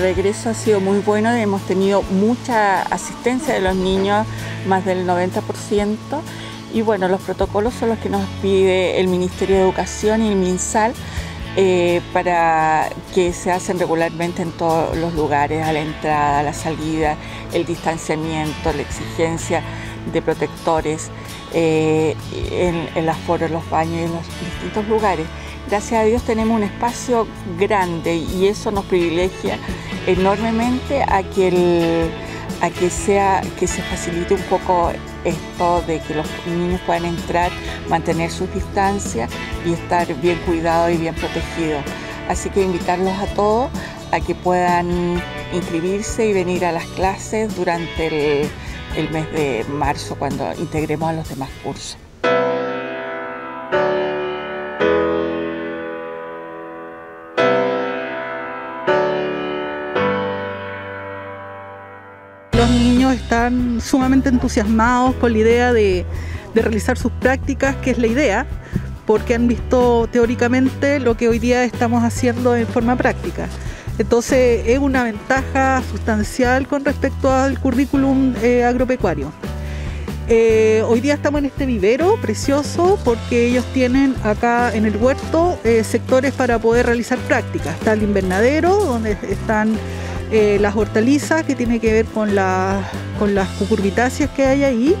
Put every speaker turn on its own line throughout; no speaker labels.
Regreso ha sido muy bueno, hemos tenido mucha asistencia de los niños, más del 90%, y bueno, los protocolos son los que nos pide el Ministerio de Educación y el MinSal eh, para que se hacen regularmente en todos los lugares, a la entrada, a la salida, el distanciamiento, la exigencia de protectores eh, en, en las foros, los baños y en los distintos lugares. Gracias a Dios tenemos un espacio grande y eso nos privilegia enormemente a que, a que, sea, que se facilite un poco esto de que los niños puedan entrar, mantener sus distancias y estar bien cuidados y bien protegidos. Así que invitarlos a todos a que puedan inscribirse y venir a las clases durante el, el mes de marzo cuando integremos a los demás cursos.
Los niños están sumamente entusiasmados con la idea de, realizar sus prácticas, que es la idea, porque han visto teóricamente lo que hoy día estamos haciendo en forma práctica. Entonces es una ventaja sustancial con respecto al currículum eh, agropecuario. Eh, hoy día estamos en este vivero precioso porque ellos tienen acá en el huerto eh, sectores para poder realizar prácticas. Está el invernadero donde están eh, las hortalizas que tiene que ver con, con las cucurbitáceas que hay ahí.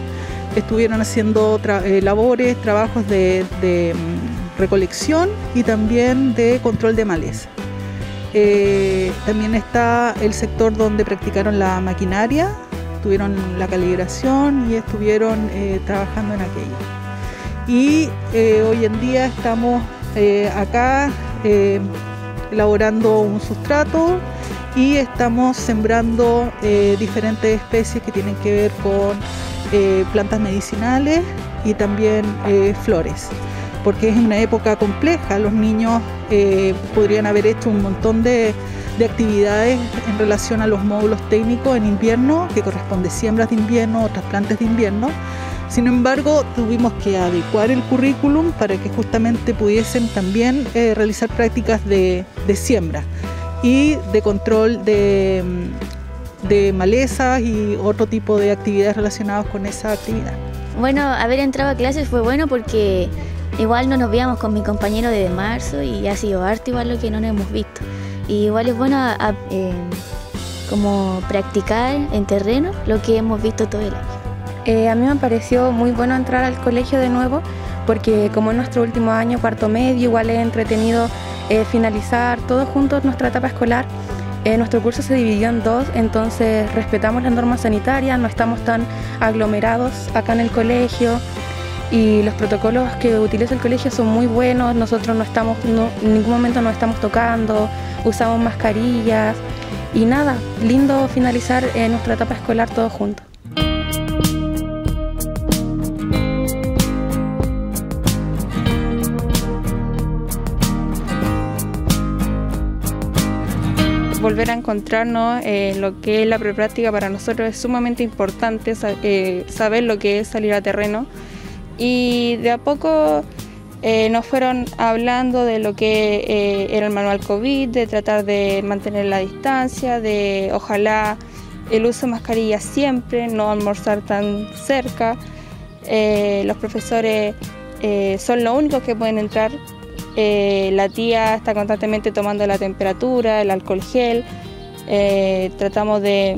Estuvieron haciendo eh, labores, trabajos de, mm, recolección y también de control de maleza. Eh, también está el sector donde practicaron la maquinaria, tuvieron la calibración y estuvieron trabajando en aquello. Y hoy en día estamos acá elaborando un sustrato y estamos sembrando eh, diferentes especies que tienen que ver con eh, plantas medicinales y también eh, flores porque es una época compleja. Los niños podrían haber hecho un montón de, de actividades en relación a los módulos técnicos en invierno, que corresponde siembras de invierno, otras plantas de invierno. Sin embargo, tuvimos que adecuar el currículum para que justamente pudiesen también realizar prácticas de, de siembra y de control de, mm, de malezas y otro tipo de actividades relacionadas con esa actividad.
Bueno, haber entrado a clases fue bueno porque igual no nos veíamos con mi compañero desde marzo y ha sido harto igual lo que no nos hemos visto. Y igual es bueno a- a, eh, como practicar en terreno lo que hemos visto todo el año.
Eh, a mí me pareció muy bueno entrar al colegio de nuevo porque como es nuestro último año, cuarto medio, igual es entretenido eh, finalizar todos juntos nuestra etapa escolar. Eh, nuestro curso se dividió en dos, entonces respetamos las normas sanitarias, no estamos tan aglomerados acá en el colegio y los protocolos que utiliza el colegio son muy buenos, nosotros no estamos, en ningún momento nos estamos tocando, usamos mascarillas y nada, lindo finalizar eh, nuestra etapa escolar todos juntos. Volver a encontrarnos, eh, lo que es la prepráctica para nosotros es sumamente importante, eh, saber lo que es salir a terreno. Y de a poco eh, nos fueron hablando de lo que eh, era el manual COVID, de tratar de mantener la distancia, de ojalá el uso de mascarilla siempre, no almorzar tan cerca. Los profesores son los únicos que pueden entrar eh, la tía está constantemente tomando la temperatura, el alcohol gel. Eh, tratamos de,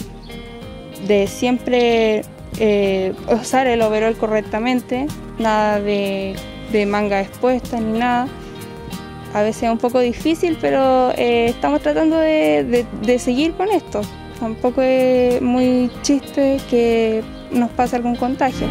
de siempre eh, usar el overol correctamente, nada de, de manga expuesta ni nada. A veces es un poco difícil, pero estamos tratando de- de seguir con esto. Tampoco es muy chiste que nos pase algún contagio.